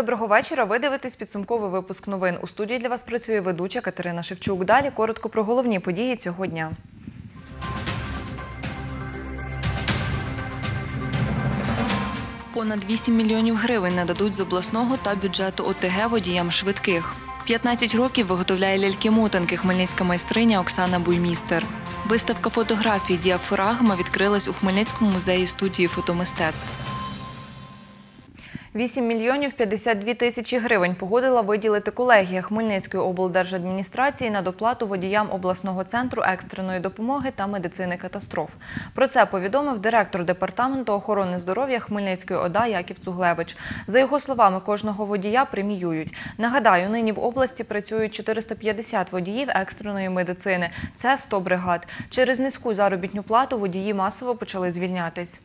Доброго вечора. Ви дивитесь підсумковий випуск новин. У студії для вас працює ведуча Катерина Шевчук. Далі коротко про головні події цього дня. Понад 8 мільйонів гривень нададуть з обласного та бюджету ОТГ водіям швидких. 15 років виготовляє ляльки-мотанки хмельницька майстриня Оксана Буймістер. Виставка фотографій «Діафорагма» відкрилась у Хмельницькому музеї студії фотомистецтв. 8 мільйонів 52 тисячі гривень погодила виділити колегія Хмельницької облдержадміністрації на доплату водіям обласного центру екстреної допомоги та медицини катастроф. Про це повідомив директор департаменту охорони здоров'я Хмельницької ОДА Яків Цуглевич. За його словами, кожного водія преміюють. Нагадаю, нині в області працюють 450 водіїв екстреної медицини. Це 100 бригад. Через низьку заробітну плату водії масово почали звільнятись.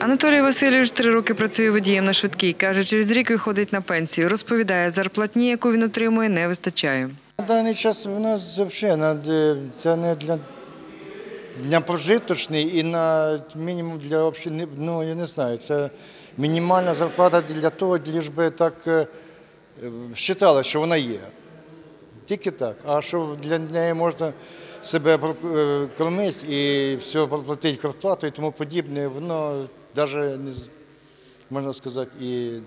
Анатолій Васильович три роки працює водієм на швидкій. Каже, через рік виходить на пенсію. Розповідає, зарплатні, яку він отримує, не вистачає. На даний час в нас взагалі це не для, для прожиточний і на мінімум для общини, ну я не знаю, це мінімальна зарплата для того, лиш би так е, вважали, що вона є. Тільки так. А що для неї можна себе е, кормити і все проплатити квартплату і тому подібне, воно навіть не можна сказати і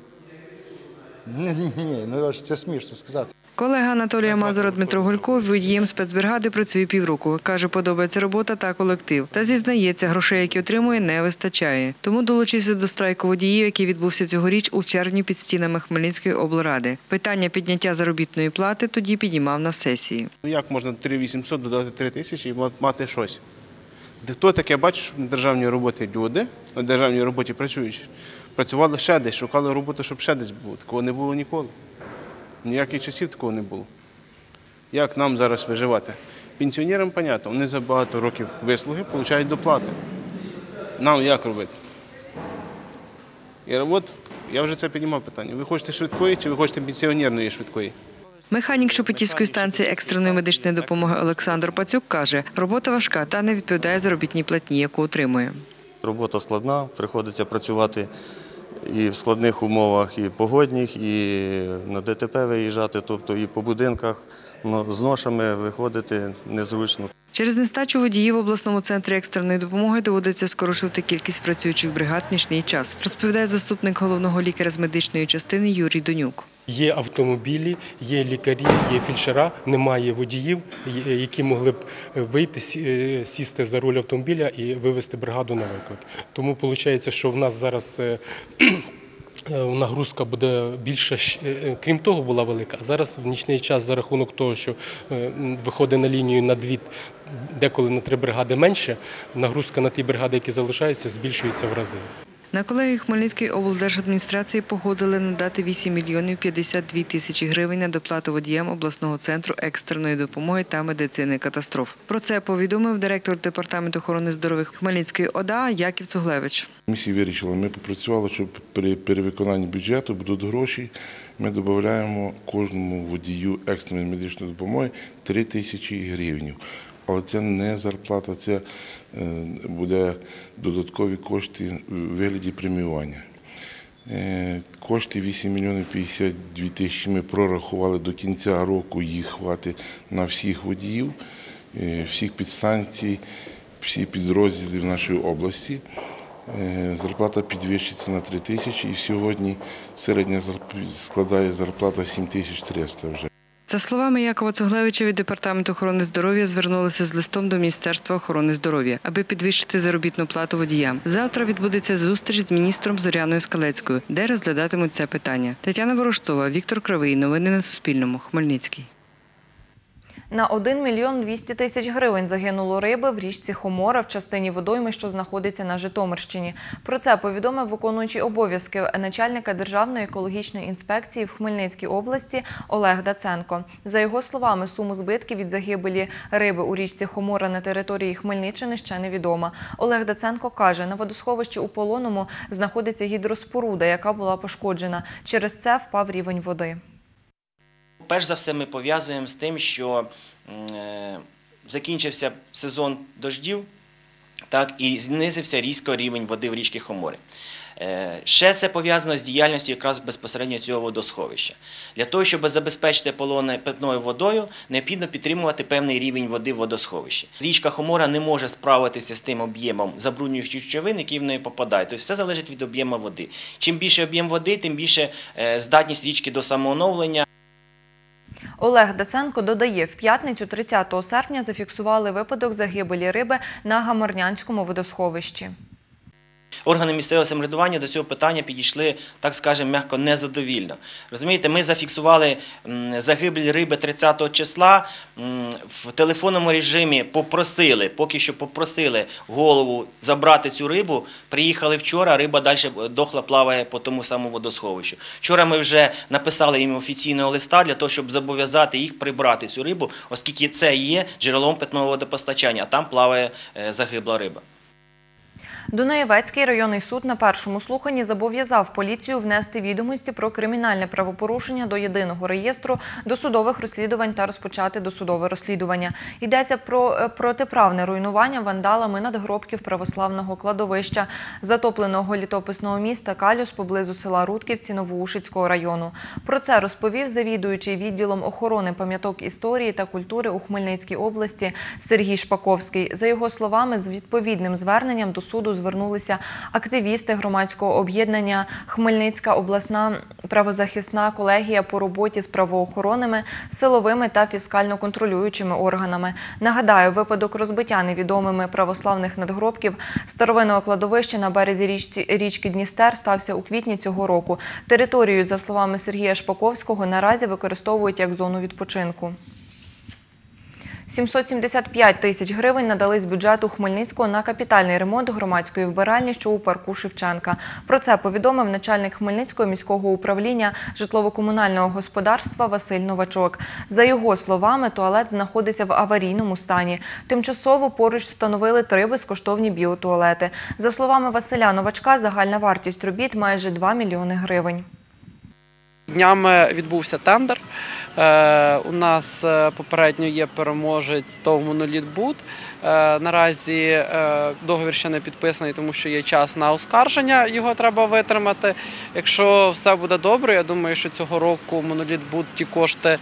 ні, ну це смішно сказати. Колега Анатолія Мазура Дмитро Гулько водієм спецбригади працює півроку. Каже, подобається робота та колектив. Та зізнається, грошей, які отримує, не вистачає. Тому долучився до страйку водіїв, який відбувся цьогоріч у червні під стінами Хмельницької облради. Питання підняття заробітної плати тоді піднімав на сесії. Ну як можна 3800 додати 3000 і мати щось? Де Хто таке бачить, що на державній роботі люди, на державній роботі працюючи, працювали ще десь, шукали роботу, щоб ще десь було. Такого не було ніколи. Ніяких часів такого не було. Як нам зараз виживати? Пенсіонерам, понятно, вони за багато років вислуги отримують доплати. Нам як робити? І от я вже це піднімав питання. Ви хочете швидкої чи ви хочете пенсіонерної швидкої? Механік Шепетівської станції екстреної медичної допомоги Олександр Пацюк каже, робота важка та не відповідає заробітній платні, яку отримує. Робота складна, приходиться працювати і в складних умовах, і погодних, і на ДТП виїжджати, тобто і по будинках ну, з ношами виходити незручно. Через нестачу водіїв в обласному центрі екстреної допомоги доводиться скорочувати кількість працюючих бригад в нічний час, розповідає заступник головного лікаря з медичної частини Юрій Донюк. Є автомобілі, є лікарі, є фельдшера, немає водіїв, які могли б вийти, е, сісти за руль автомобіля і вивести бригаду на виклик. Тому виходить, що в нас зараз е, е, нагрузка буде більша, е, е, крім того, була велика. Зараз в нічний час за рахунок того, що е, виходить на лінію на дві, деколи на три бригади менше, нагрузка на ті бригади, які залишаються, збільшується в рази. На колегії Хмельницької облдержадміністрації погодили надати 8 мільйонів 52 тисячі гривень на доплату водіям обласного центру екстреної допомоги та медицини катастроф. Про це повідомив директор департаменту охорони здоров'я Хмельницької ОДА Яків Цуглевич. Комісія вирішила, ми попрацювали, що при перевиконанні бюджету будуть гроші. Ми додаємо кожному водію екстреної медичної допомоги 3 тисячі гривень. Але це не зарплата, це буде додаткові кошти у вигляді преміювання. Е, Кошти 8 мільйонів 52 тисячі ми прорахували до кінця року, їх хватить на всіх водіїв, е, всіх підстанцій, всі підрозділи в нашої області. Е, Зарплата підвищиться на 3 тисячі і сьогодні середня складає зарплата 7300 вже. За словами Якова Цуглевича, від департаменту охорони здоров'я звернулися з листом до Міністерства охорони здоров'я, аби підвищити заробітну плату водіям. Завтра відбудеться зустріч з міністром Зоряною Скалецькою, де розглядатимуть це питання. Тетяна Ворожцова, Віктор Кривий. Новини на Суспільному. Хмельницький. На 1 мільйон 200 тисяч гривень загинуло риби в річці Хомора в частині водойми, що знаходиться на Житомирщині. Про це повідомив виконуючий обов'язки начальника Державної екологічної інспекції в Хмельницькій області Олег Даценко. За його словами, суму збитків від загибелі риби у річці Хомора на території Хмельниччини ще невідома. Олег Даценко каже, на водосховищі у Полоному знаходиться гідроспоруда, яка була пошкоджена. Через це впав рівень води. Перш за все, ми пов'язуємо з тим, що е, закінчився сезон дождів, так, і знизився різко рівень води в річці Хомори. Е, Ще це пов'язано з діяльністю якраз безпосередньо цього водосховища. Для того, щоб забезпечити полоне питною водою, необхідно підтримувати певний рівень води в водосховищі. Річка Хомора не може справитися з тим об'ємом забруднюючих речовин, які в неї попадають. Тобто все залежить від об'єму води. Чим більше об'єм води, тим більше е, здатність річки до самооновлення. Олег Десенко додає, в п'ятницю 30 серпня зафіксували випадок загибелі риби на Гаморнянському водосховищі. Органи місцевого самоврядування до цього питання підійшли, так скажемо, м'яко незадовільно. Розумієте, ми зафіксували загибель риби 30 числа. В телефонному режимі попросили, поки що попросили голову забрати цю рибу. Приїхали вчора, риба далі дохла плаває по тому самому водосховищу. Вчора ми вже написали їм офіційного листа для того, щоб зобов'язати їх прибрати цю рибу, оскільки це є джерелом питного водопостачання, а там плаває е, загибла риба. Дунаєвецький районний суд на першому слуханні зобов'язав поліцію внести відомості про кримінальне правопорушення до єдиного реєстру досудових розслідувань та розпочати досудове розслідування. Йдеться про е, протиправне руйнування вандалами надгробків православного кладовища, затопленого літописного міста Калюс поблизу села Рудківці Новоушицького району. Про це розповів завідуючий відділом охорони пам'яток історії та культури у Хмельницькій області Сергій Шпаковський. За його словами, з відповідним зверненням до суду звернулися активісти громадського об'єднання Хмельницька обласна правозахисна колегія по роботі з правоохоронними, силовими та фіскально-контролюючими органами. Нагадаю, випадок розбиття невідомими православних надгробків старовинного кладовища на березі річці, річки Дністер стався у квітні цього року. Територію, за словами Сергія Шпаковського, наразі використовують як зону відпочинку. 775 тисяч гривень надали з бюджету Хмельницького на капітальний ремонт громадської вбиральні, що у парку Шевченка. Про це повідомив начальник Хмельницького міського управління житлово-комунального господарства Василь Новачок. За його словами, туалет знаходиться в аварійному стані. Тимчасово поруч встановили три безкоштовні біотуалети. За словами Василя Новачка, загальна вартість робіт майже 2 мільйони гривень. Днями відбувся тендер. Е, у нас е, попередньо є переможець ТОВ «Монолітбуд». Е, наразі договір ще не підписаний, тому що є час на оскарження, його треба витримати. Якщо все буде добре, я думаю, що цього року «Монолітбуд» ті кошти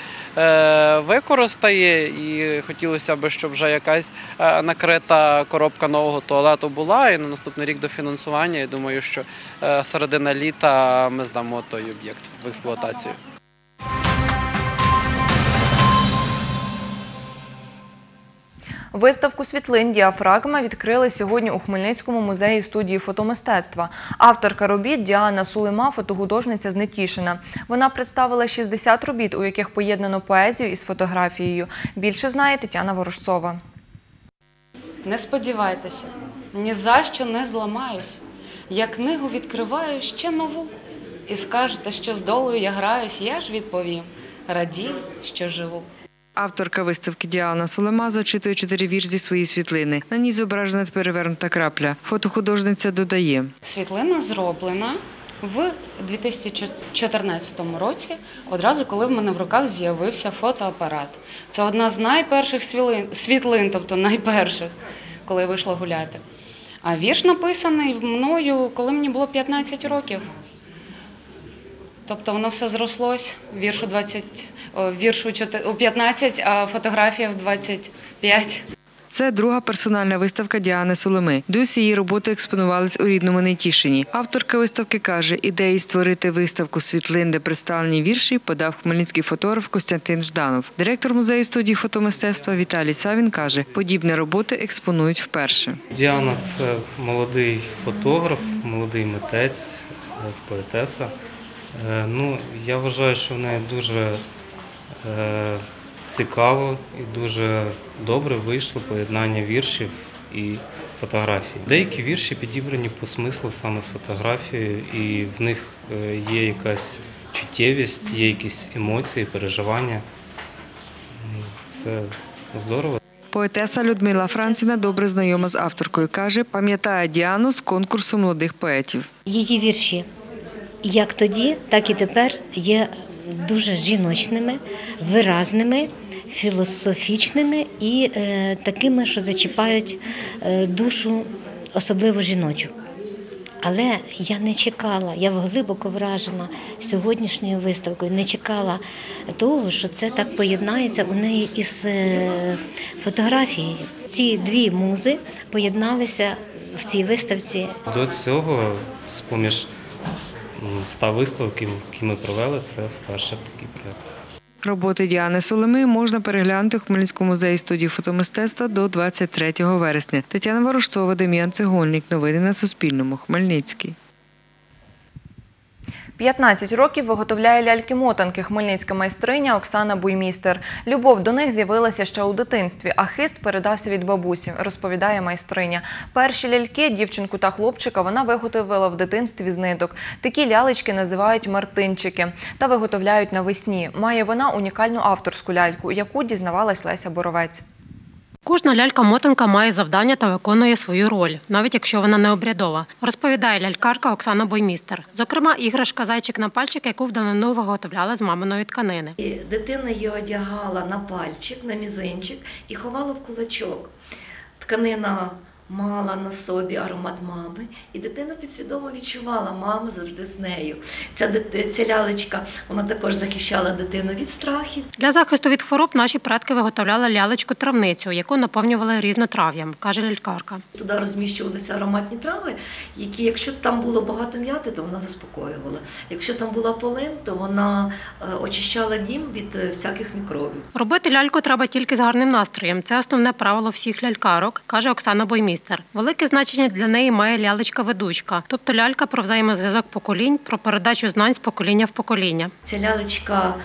використає і хотілося б, щоб вже якась накрита коробка нового туалету була. І на наступний рік до фінансування. Я думаю, що середина літа ми здамо той об'єкт в експлуатацію. Виставку світлин Діафрагма відкрили сьогодні у Хмельницькому музеї студії фотомистецтва. Авторка робіт Діана Сулима, фотохудожниця з Нетішина. Вона представила 60 робіт, у яких поєднано поезію із фотографією. Більше знає Тетяна Ворожцова. Не сподівайтеся, ні за що не зламаюсь. Я книгу відкриваю ще нову. І скажете, що з долею я граюсь, я ж відповім. Радію, що живу. Авторка виставки Діана Солема зачитує чотири вірш зі своєї світлини. На ній зображена перевернута крапля. Фотохудожниця додає. Світлина зроблена в 2014 році, одразу коли в мене в руках з'явився фотоапарат. Це одна з найперших світлин, тобто найперших, коли я вийшла гуляти. А вірш написаний мною, коли мені було 15 років. Тобто воно все зрослось. Віршу 20, о, віршу 4 у 15, а фотографія в 25. Це друга персональна виставка Діани Соломи. Досі її роботи експонувались у рідному Нетішині. Авторка виставки каже, ідеї створити виставку світлин, де представлені вірші, подав хмельницький фотограф Костянтин Жданов. Директор музею студії фотомистецтва Віталій Савін каже, подібні роботи експонують вперше. Діана це молодий фотограф, молодий митець, поетеса. Е, Ну, я вважаю, що в неї дуже е, цікаво і дуже добре вийшло поєднання віршів і фотографій. Деякі вірші підібрані по смислу саме з фотографією, і в них е, є якась чуттєвість, є якісь емоції, переживання. Це здорово. Поетеса Людмила Франціна добре знайома з авторкою. Каже, пам'ятає Діану з конкурсу молодих поетів. Її вірші, як тоді, так і тепер, є дуже жіночними, виразними, філософічними і е, такими, що зачіпають е, душу, особливо жіночу. Але я не чекала, я глибоко вражена сьогоднішньою виставкою. Не чекала того, що це так поєднається у неї із е, фотографією. Ці дві музи поєдналися в цій виставці. До цього, з-поміж ста виставок, які ми провели, це вперше такий проєкт. Роботи Діани Соломи можна переглянути у Хмельницькому музеї студії фотомистецтва до 23 вересня. Тетяна Ворожцова, Дем'ян Цегольник. Новини на Суспільному. Хмельницький. 15 років виготовляє ляльки-мотанки хмельницька майстриня Оксана Буймістер. Любов до них з'явилася ще у дитинстві, а хист передався від бабусі, розповідає майстриня. Перші ляльки, дівчинку та хлопчика, вона виготовила в дитинстві з ниток. Такі лялечки називають мартинчики та виготовляють навесні. Має вона унікальну авторську ляльку, яку дізнавалась Леся Боровець. Кожна лялька-мотанка має завдання та виконує свою роль, навіть якщо вона не обрядова, розповідає лялькарка Оксана Боймістер. Зокрема, іграшка зайчик на пальчик, яку в давнину виготовляла з маминої тканини. І дитина її одягала на пальчик, на мізинчик і ховала в кулачок. Тканина мала на собі аромат мами, і дитина підсвідомо відчувала, мама завжди з нею. Ця, дити- ця лялечка вона також захищала дитину від страхів. Для захисту від хвороб наші предки виготовляли лялечку травницю, яку наповнювали різнотрав'ям, каже лялькарка. Туди розміщувалися ароматні трави, які, якщо там було багато м'яти, то вона заспокоювала. Якщо там була полин, то вона е, очищала дім від е, всяких мікробів. Робити ляльку треба тільки з гарним настроєм. Це основне правило всіх лялькарок, каже Оксана Боймістер. Велике значення для неї має лялечка-ведучка, тобто лялька про взаємозв'язок поколінь, про передачу знань з покоління в покоління. Ця лялечка,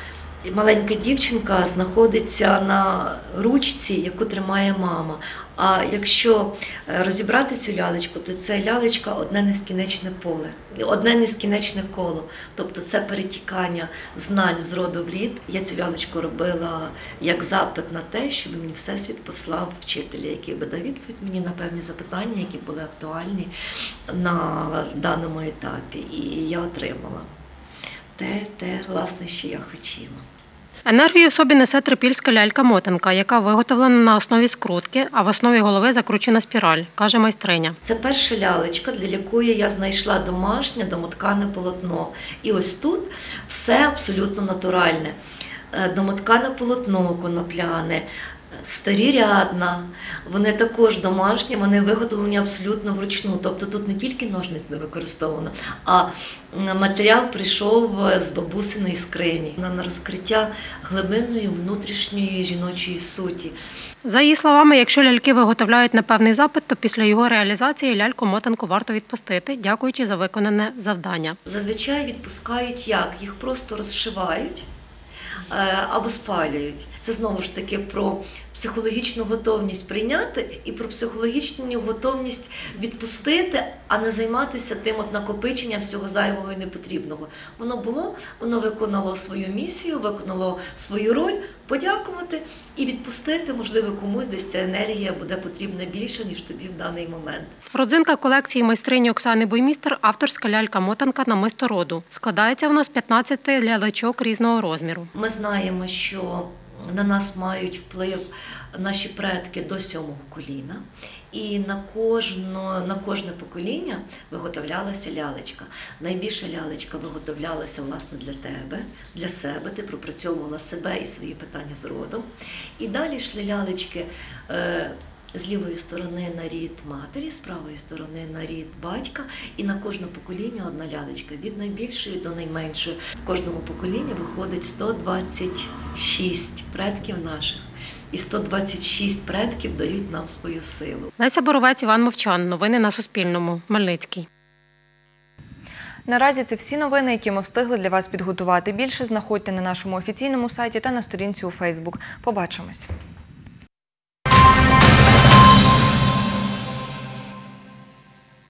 маленька дівчинка, знаходиться на ручці, яку тримає мама. А якщо е, розібрати цю лялечку, то це лялечка одне нескінченне поле, одне нескінченне коло. Тобто це перетікання знань з роду в рід. Я цю лялечку робила як запит на те, щоб мені всесвіт послав вчителя, який би дав відповідь мені на певні запитання, які були актуальні на даному етапі. І я отримала те, те, власне, що я хотіла. Енергію в собі несе трипільська лялька-мотанка, яка виготовлена на основі скрутки, а в основі голови закручена спіраль, каже майстриня. Це перша лялечка, для якої я знайшла домашнє домоткане полотно. І ось тут все абсолютно натуральне. Е, Домоткане полотно конопляне, старі рядна, вони також домашні, вони виготовлені абсолютно вручну. Тобто тут не тільки ножниць не використовано, а матеріал прийшов е, з бабусиної скрині на розкриття глибинної внутрішньої жіночої суті. За її словами, якщо ляльки виготовляють на певний запит, то після його реалізації ляльку-мотанку варто відпустити, дякуючи за виконане завдання. Зазвичай відпускають як? Їх просто розшивають або спалюють. Це знову ж таки про психологічну готовність прийняти і про психологічну готовність відпустити, а не займатися тим от накопиченням всього зайвого і непотрібного. Воно було, воно виконало свою місію, виконало свою роль, подякувати і відпустити, можливо, комусь десь ця енергія буде потрібна більше, ніж тобі в даний момент. Родзинка колекції майстрині Оксани Боймістер авторська лялька-мотанка намисто роду. Складається вона з 15 лялечок різного розміру. Ми знаємо, що на нас мають вплив наші предки до сьомого коліна, і на кожно, на кожне покоління виготовлялася лялечка. Найбільша лялечка виготовлялася власне для тебе, для себе. Ти пропрацьовувала себе і свої питання з родом. І далі йшли лялечки. Е, з лівої сторони на рід матері, з правої сторони на рід батька, і на кожне покоління одна лялечка від найбільшої до найменшої. В кожному поколінні виходить 126 предків наших. І 126 предків дають нам свою силу. Леся Боровець, Іван Мовчан. Новини на Суспільному. Хмельницький. Наразі це всі новини, які ми встигли для вас підготувати. Більше знаходьте на нашому офіційному сайті та на сторінці у Фейсбук. Побачимось.